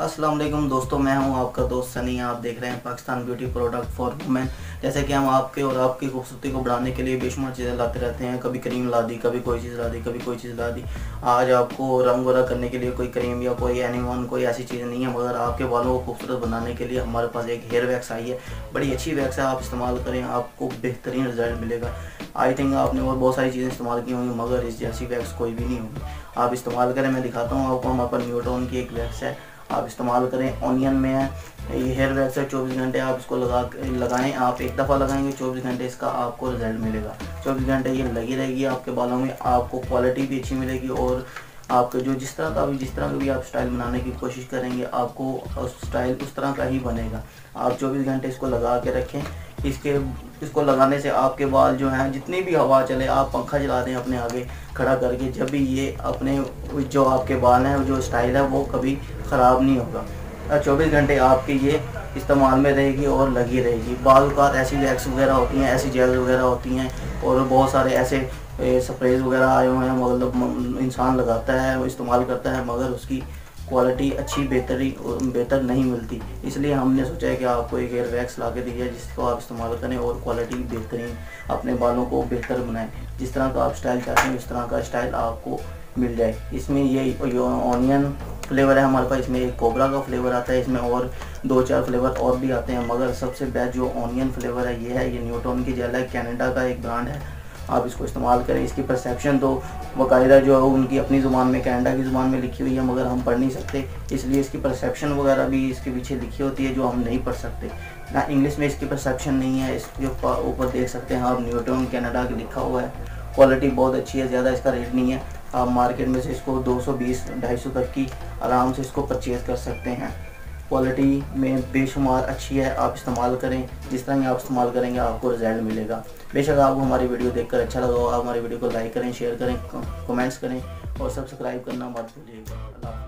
السلام علیکم دوستوں میں ہوں آپ کا دوست سنی۔ آپ دیکھ رہے ہیں Pakistan beauty product for women جیسے کہ ہم آپ کے اور آپ کی خوبصورتی کو بڑھانے کے لیے بے شمار چیزیں لاتے رہتے ہیں۔ کبھی کریم لا دی، کبھی کوئی چیز لا دی، کبھی کوئی چیز لا دی۔ آج آپ کو رنگ ورا کرنے کے لیے کوئی کریم یا کوئی اینیمون کوئی ایسی چیز نہیں ہے، مگر آپ کے بالوں کو خوبصورت بنانے کے لیے ہمارے پاس ایک ہیئر ویکس آئی ہے۔ بڑی اچھی ویکس ہے، آپ استعمال کریں، آپ کو بہترین رزلٹ ملے گا۔ آئی تھنک آپ نے اور بہت ساری چیزیں استعمال کی ہوں گی، مگر اس جیسی ویکس کوئی بھی نہیں ہوگی۔ آپ استعمال کریں، میں دکھاتا ہوں۔ آپ کو ہمارے پاس نیوٹون کی ایک ویکس ہے۔ آپ استعمال کریں اونین میں یہ ہیئر ویکس ہے، چوبیس گھنٹے آپ اس کو لگا لگائیں، آپ ایک دفعہ لگائیں گے، چوبیس گھنٹے اس کا آپ کو رزلٹ ملے گا۔ چوبیس گھنٹے یہ لگی رہے گی آپ کے بالوں میں، آپ کو کوالٹی بھی اچھی ملے گی اور آپ کے جو جس طرح کا بھی جس طرح کا بھی آپ سٹائل بنانے کی کوشش کریں گے، آپ کو سٹائل اس طرح کا ہی بنے گا۔ آپ چوبیس گھنٹے اس کو لگا کے رکھیں۔ اس کے اس کو لگانے سے آپ کے بال جو ہیں، جتنی بھی ہوا چلے، آپ پنکھا چلا دیں اپنے آگے کھڑا کر کے۔ جب بھی یہ اپنے جو آپ کے بال ہیں، جو سٹائل ہے، وہ کبھی خراب نہیں ہوگا۔ چوبیس گھنٹے آپ کے یہ استعمال میں رہے گی اور لگی رہے گی۔ بعض اوقات ایسی ویکس وغیرہ ہوتی ہیں، ایسی جیل وغیرہ ہوتی ہیں اور بہت سارے ایسے سپریز وغیرہ آئے ہوئے ہیں مطلب انسان لگاتا ہے استعمال کرتا ہے، مگر اس کی کوالٹی اچھی، بہتری، بہتر نہیں ملتی۔ اس لیے ہم نے سوچا ہے کہ آپ کو ایک ایئر ویکس لا کے دیجیے، جس کو آپ استعمال کریں اور کوالٹی بہترین، اپنے بالوں کو بہتر بنائیں۔ جس طرح کا آپ اسٹائل چاہتے ہیں، اس طرح کا اسٹائل آپ کو مل جائے۔ اس میں یہ اونین فلیور ہے ہمارے پاس، اس میں ایک کوبرا کا فلیور آتا ہے، اس میں اور دو چار فلیور اور بھی آتے ہیں۔ مگر سب سے بیسٹ جو اونین فلیور ہے، یہ ہے، یہ نیوٹون کی جیل ہے کینیڈا کا ایک برانڈ ہے۔ آپ اس کو استعمال کریں، اس کی پرسیپشن تو باقاعدہ جو ہے ان کی اپنی زبان میں کینیڈا کی زبان میں لکھی ہوئی ہے، مگر ہم پڑھ نہیں سکتے۔ اس لیے اس کی پرسیپشن وغیرہ بھی اس کے پیچھے لکھی ہوتی ہے، جو ہم نہیں پڑھ سکتے۔ نہ انگلش میں اس کی پرسیپشن نہیں ہے، اس کے اوپر دیکھ سکتے ہیں آپ نیوٹون کینیڈا لکھا ہوا ہے۔ کوالٹی بہت اچھی ہے، زیادہ اس کا ریٹ نہیں ہے۔ آپ مارکیٹ میں سے اس کو دو سو بیس، ڈھائی سو تک کی آرام سے اس کو پرچیز کر سکتے ہیں۔ کوالٹی میں بے شمار اچھی ہے، آپ استعمال کریں۔ جس طرح آپ استعمال کریں گے، آپ کو رزلٹ ملے گا۔ بے شک آپ کو ہماری ویڈیو دیکھ کر اچھا لگا ہو آپ ہماری ویڈیو کو لائک کریں شیئر کریں کمنٹس کریں اور سبسکرائب کرنا مت بھولیے گا۔ اللہ